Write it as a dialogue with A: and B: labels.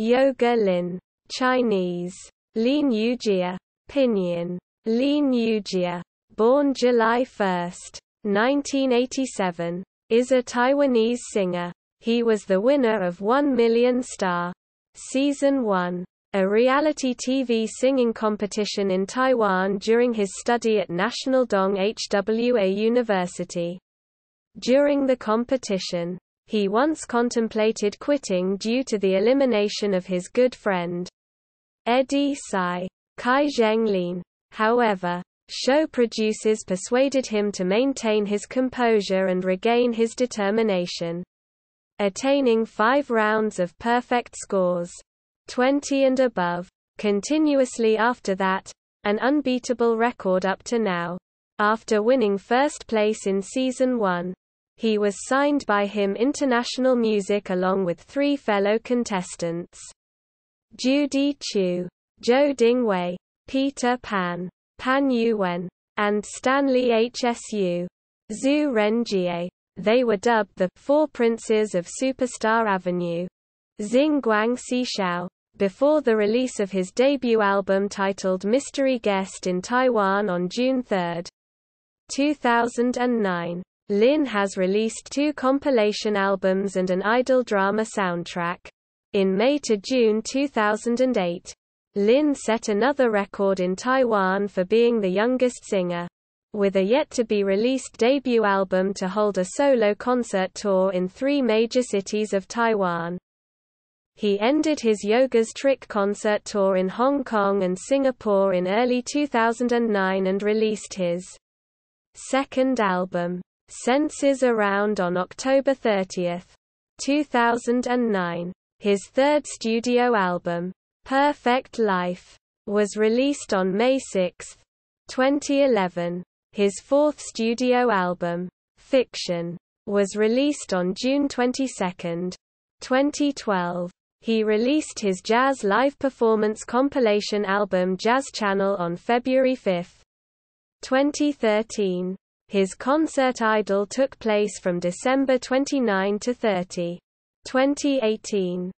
A: Yoga Lin. Chinese. Lin Yujia. Pinyin. Lin Yujia. Born July 1, 1987. Is a Taiwanese singer. He was the winner of 1 Million Star. Season 1 a reality TV singing competition in Taiwan during his study at National Dong Hwa University. During the competition, he once contemplated quitting due to the elimination of his good friend, Eddie Tsai, Cai Zhenglin. However, show producers persuaded him to maintain his composure and regain his determination. Attaining five rounds of perfect scores. 20 and above, continuously after that, an unbeatable record up to now. After winning first place in Season 1, he was signed by HIM International Music along with three fellow contestants. Judy Chou, Zhou Dingwei, Peter Pan, Pan Yuwen, and Stanly Hsu. Xu Renjie. They were dubbed the Four Princes of Superstar Avenue. Xingguang Sishao, before the release of his debut album titled Mystery Guest in Taiwan on June 3, 2009. Lin has released two compilation albums and an idol drama soundtrack. In May to June 2008, Lin set another record in Taiwan for being the youngest singer. With a yet-to-be-released debut album to hold a solo concert tour in three major cities of Taiwan. He ended his Yoga's Trick concert tour in Hong Kong and Singapore in early 2009 and released his second album, Senses Around on October 30, 2009. His third studio album, Perfect Life, was released on May 6, 2011. His fourth studio album, Fiction, was released on June 22, 2012. He released his jazz live performance compilation album Jazz Channel on February 5, 2013. His concert Idol took place from December 29 to 30, 2018.